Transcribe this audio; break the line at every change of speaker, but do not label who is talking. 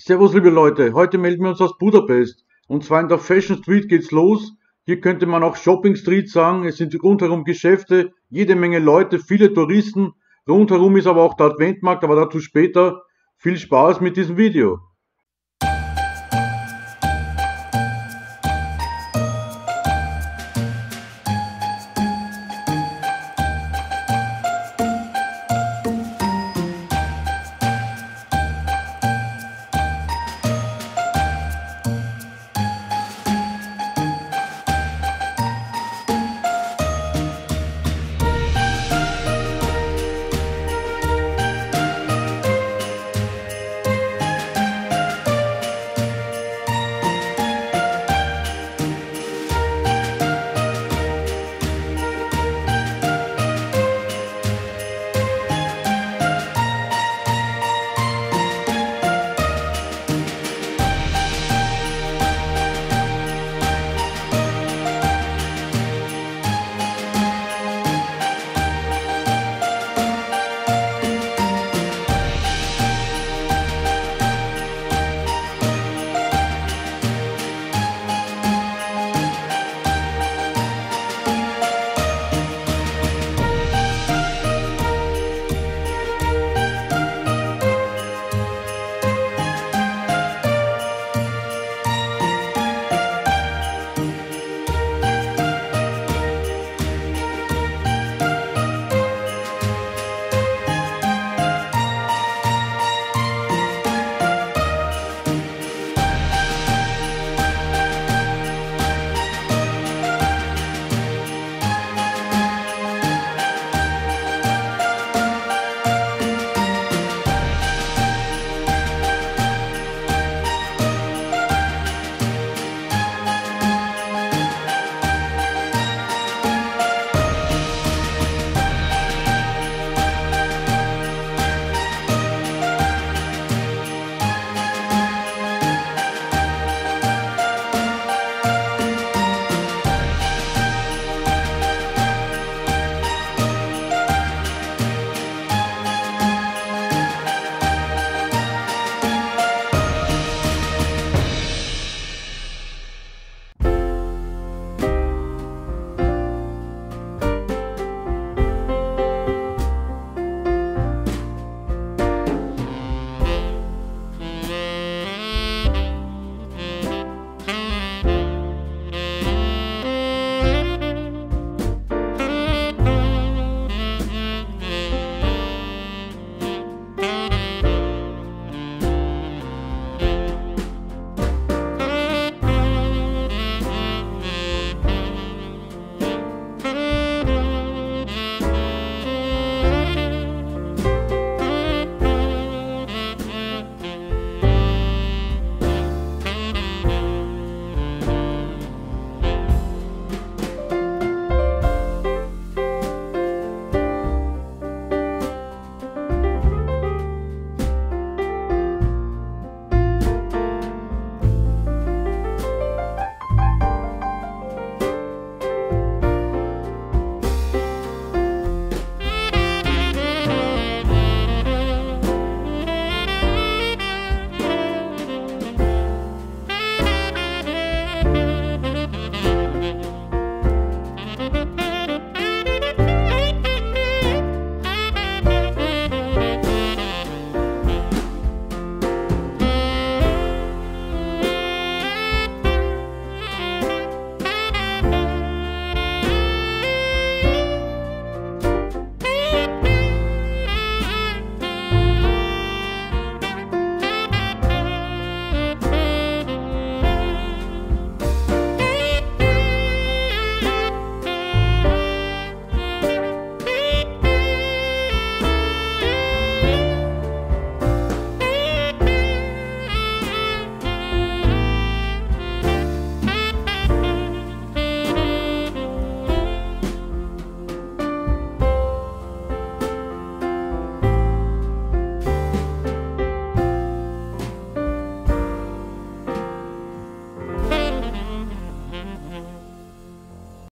Servus liebe Leute, heute melden wir uns aus Budapest. Und zwar in der Fashion Street geht's los. Hier könnte man auch Shopping Street sagen. Es sind rundherum Geschäfte, jede Menge Leute, viele Touristen. Rundherum ist aber auch der Adventmarkt, aber dazu später. Viel Spaß mit diesem Video.